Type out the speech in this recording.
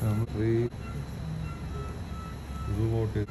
നമ്മൾ ഈ zoom out